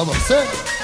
Come on, say.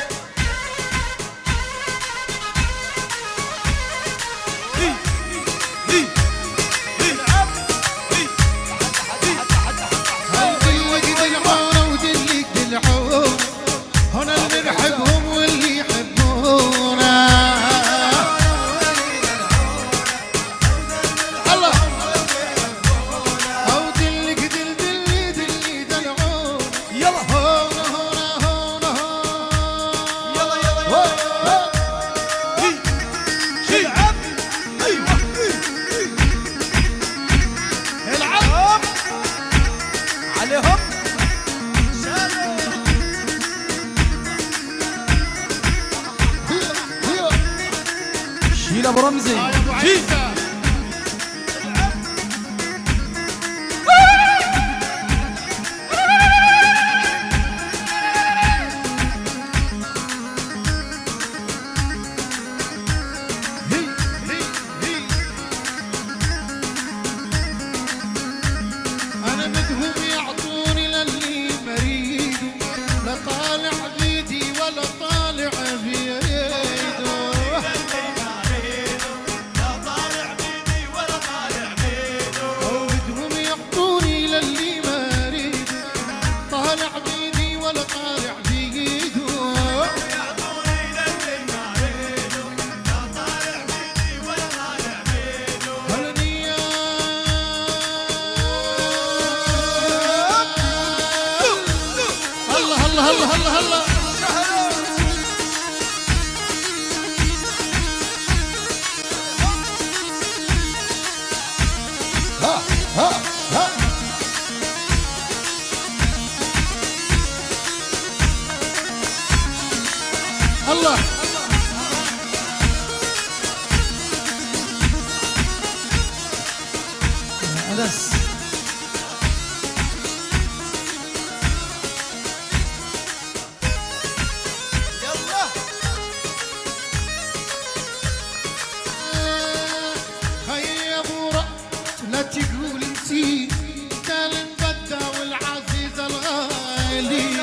رمزي الله. يا انس تقول نسيت. قال المبدع والعزيز الغالي.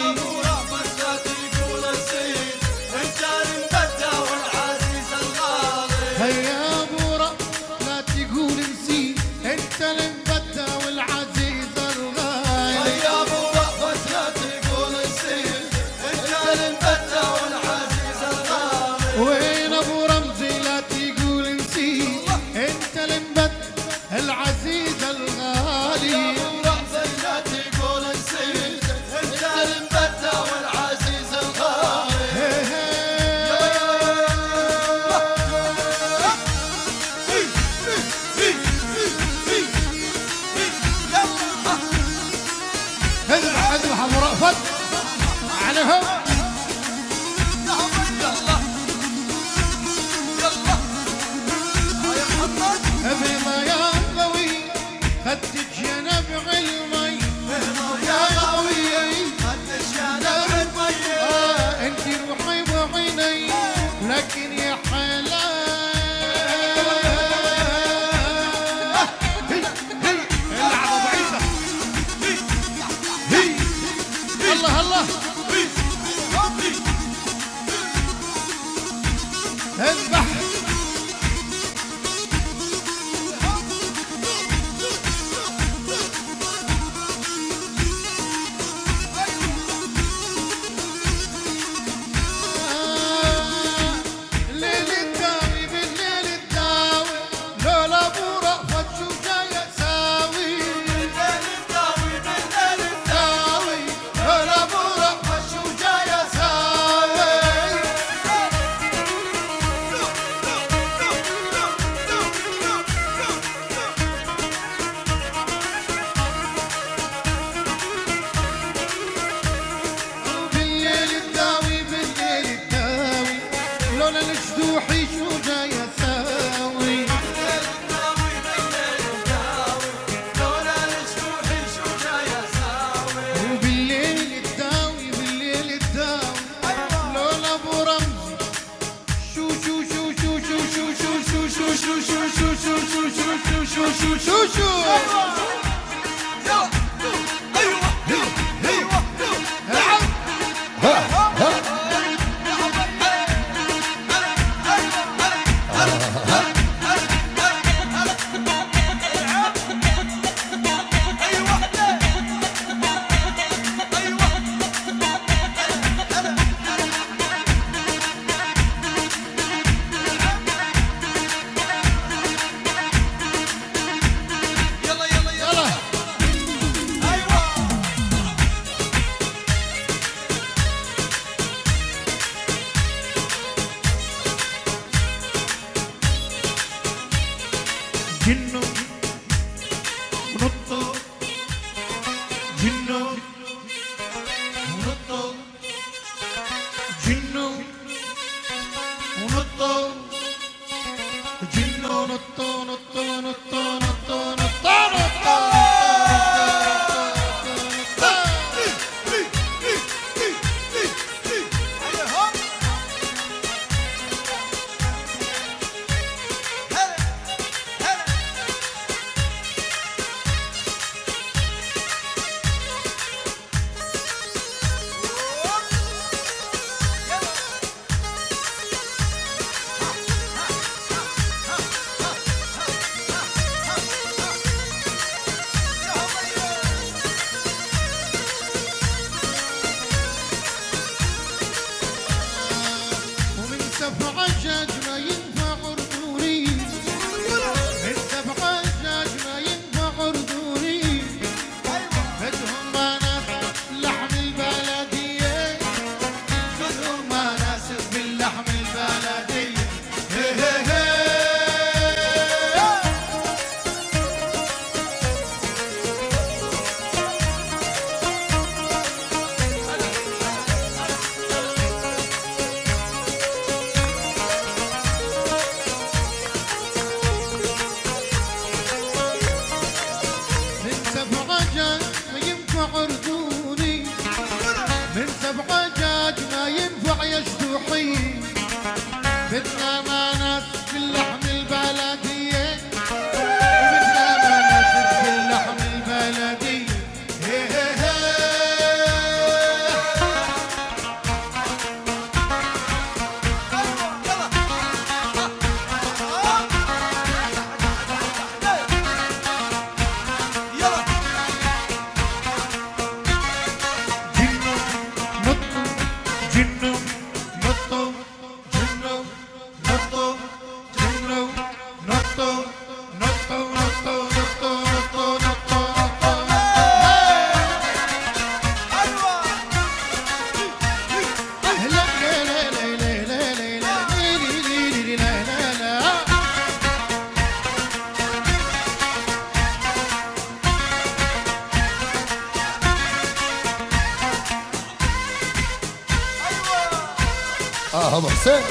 ابو حسين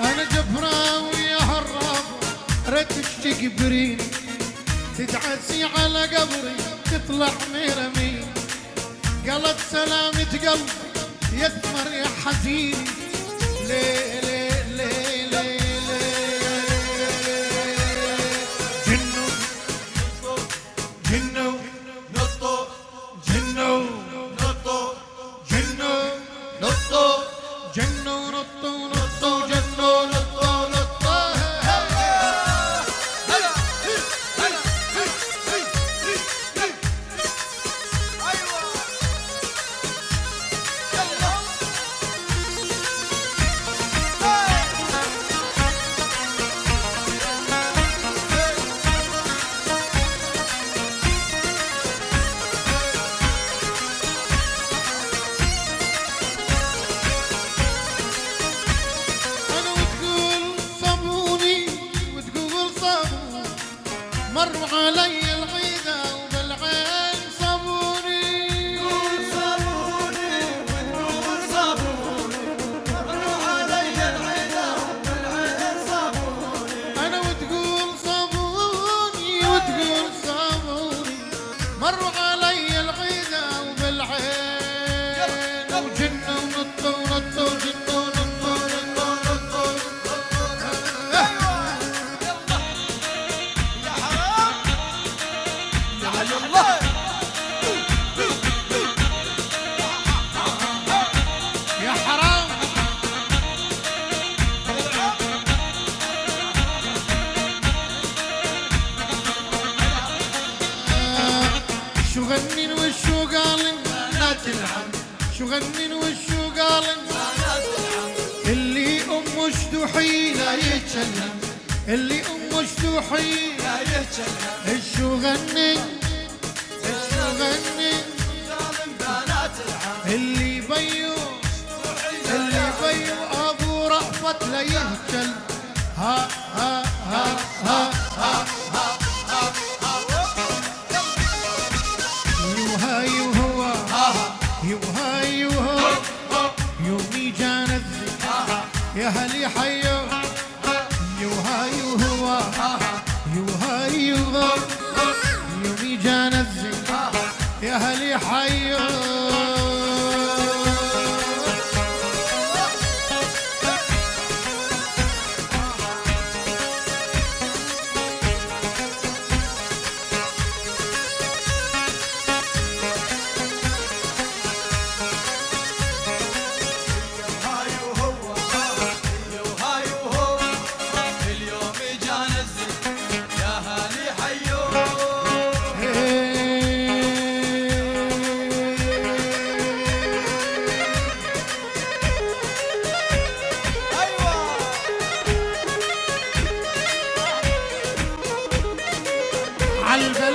أنا جبراوي ويا هالراب رد تجبرين تتعسي على قبري تطلع مرمي قالت سلامة قلبي يثمر يا حزيني. le, le. مغنن وشو قالن؟ اللي أم شدوحي لا يتشنن اللي أم شدوحي لا يتشنن وشو غنن؟ وشو غنن؟ اللي بيو اللي بيو أبو رأفت لا يهجل ها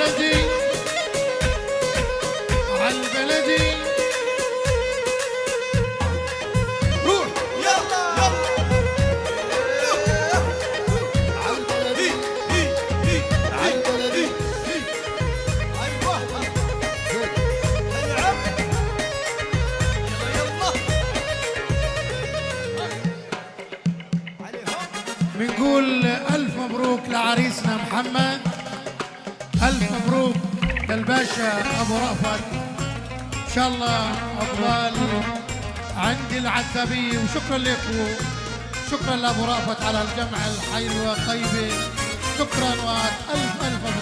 عالبلدي عالبلدي روح. يلا. يلا عالبلدي هي هي عالبلدي أيوه زين العب يلا يلا عليهم بنقول ألف مبروك لعريسنا محمد. ألف مبروك للباشا أبو رأفت. إن شاء الله أفضل عندي العتبية وشكرا لكم شكرا لأبو رأفت على الجمع الحلوة الطيبة شكرا وألف ألف